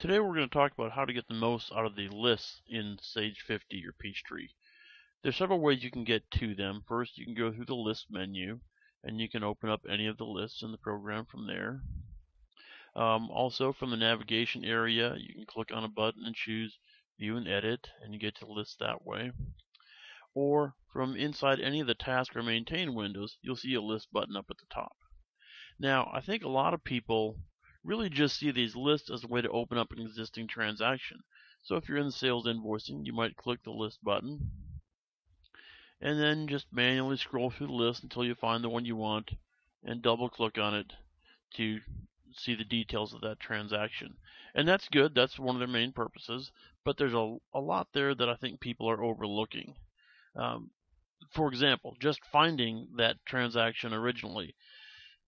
Today we're going to talk about how to get the most out of the lists in Sage 50 or Peachtree. There's several ways you can get to them. First, you can go through the list menu and you can open up any of the lists in the program from there. Um, also, from the navigation area, you can click on a button and choose View and Edit, and you get to the list that way. Or from inside any of the Task or Maintain windows, you'll see a List button up at the top. Now, I think a lot of people really just see these lists as a way to open up an existing transaction. So if you're in sales invoicing, you might click the list button and then just manually scroll through the list until you find the one you want and double click on it to see the details of that transaction. And that's good, that's one of their main purposes, but there's a, a lot there that I think people are overlooking. Um, for example, just finding that transaction originally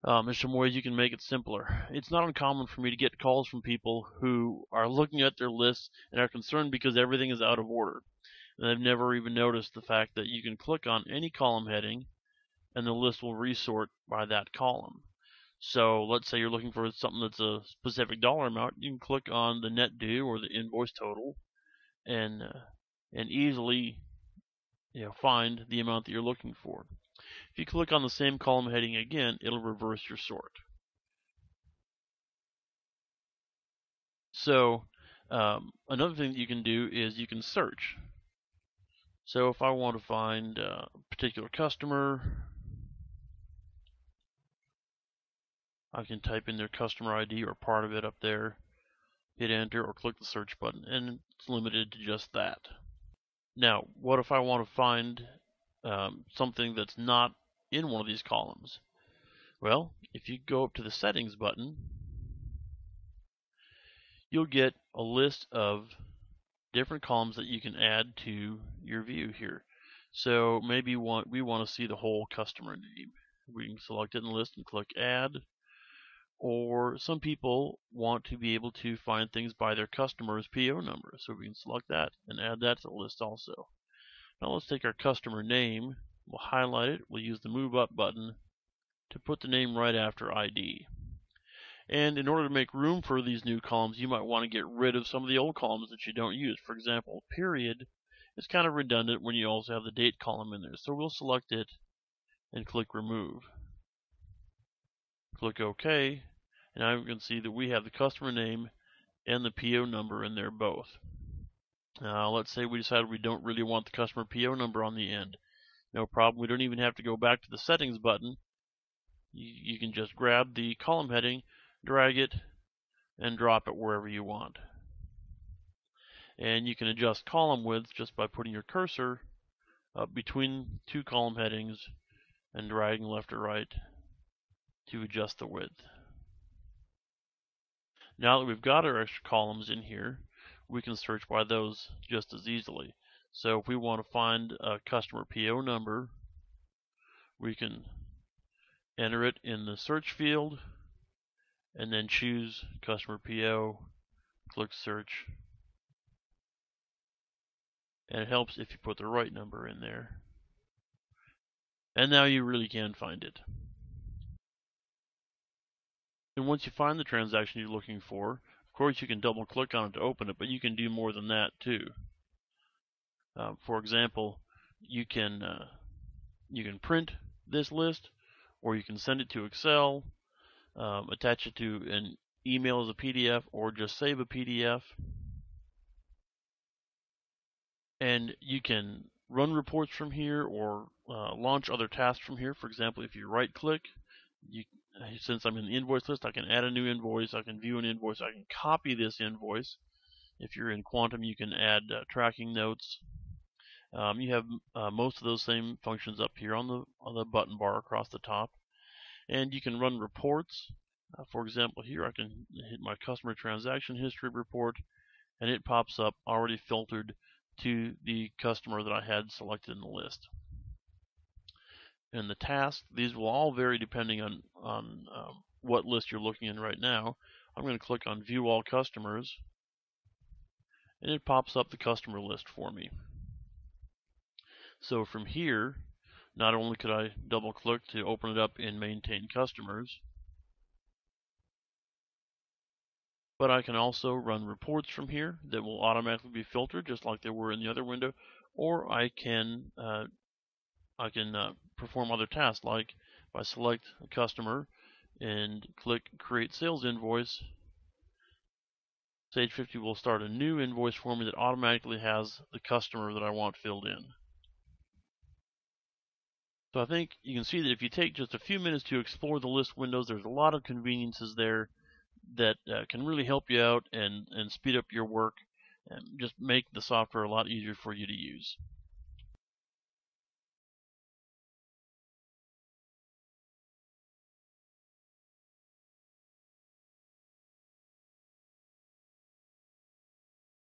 um, there's some ways you can make it simpler. It's not uncommon for me to get calls from people who are looking at their lists and are concerned because everything is out of order. And they've never even noticed the fact that you can click on any column heading and the list will resort by that column. So let's say you're looking for something that's a specific dollar amount, you can click on the net due or the invoice total and uh, and easily you know, find the amount that you're looking for. If you click on the same column heading again, it'll reverse your sort. So um, another thing that you can do is you can search. So if I want to find a particular customer, I can type in their customer ID or part of it up there, hit enter or click the search button, and it's limited to just that. Now, what if I want to find um, something that's not in one of these columns? Well, if you go up to the settings button, you'll get a list of different columns that you can add to your view here. So maybe want, we want to see the whole customer name. We can select it in the list and click add. Or some people want to be able to find things by their customer's PO number. So we can select that and add that to the list also. Now let's take our customer name, we'll highlight it, we'll use the move up button to put the name right after ID. And in order to make room for these new columns, you might want to get rid of some of the old columns that you don't use. For example, period is kind of redundant when you also have the date column in there. So we'll select it and click remove. Click OK, and now we can see that we have the customer name and the PO number in there both. Uh, let's say we decide we don't really want the customer PO number on the end. No problem. We don't even have to go back to the settings button. You, can just grab the column heading, drag it, and drop it wherever you want. And you can adjust column width just by putting your cursor up between two column headings and dragging left or right to adjust the width. Now that we've got our extra columns in here, we can search by those just as easily. So if we want to find a customer PO number, we can enter it in the search field and then choose customer PO, click search. And it helps if you put the right number in there. And now you really can find it. And once you find the transaction you're looking for, of course, you can double click on it to open it, but you can do more than that too. Uh, for example, you can uh, you can print this list, or you can send it to Excel, um, attach it to an email as a PDF, or just save a PDF. And you can run reports from here or uh, launch other tasks from here. For example, if you right click, you since I'm in the invoice list, I can add a new invoice, I can view an invoice, I can copy this invoice. If you're in Quantum, you can add uh, tracking notes. Um, you have uh, most of those same functions up here on the on the button bar across the top, and you can run reports. Uh, for example, here I can hit my customer transaction history report, and it pops up already filtered to the customer that I had selected in the list and the task. These will all vary depending on, on um, what list you're looking in right now. I'm going to click on View All Customers, and it pops up the customer list for me. So from here, not only could I double click to open it up in Maintain Customers, but I can also run reports from here that will automatically be filtered just like they were in the other window, or I can uh, I can uh, perform other tasks like if I select a customer and click create sales invoice Sage 50 will start a new invoice for me that automatically has the customer that I want filled in. So I think you can see that if you take just a few minutes to explore the list windows, there's a lot of conveniences there that uh, can really help you out and, and speed up your work and just make the software a lot easier for you to use.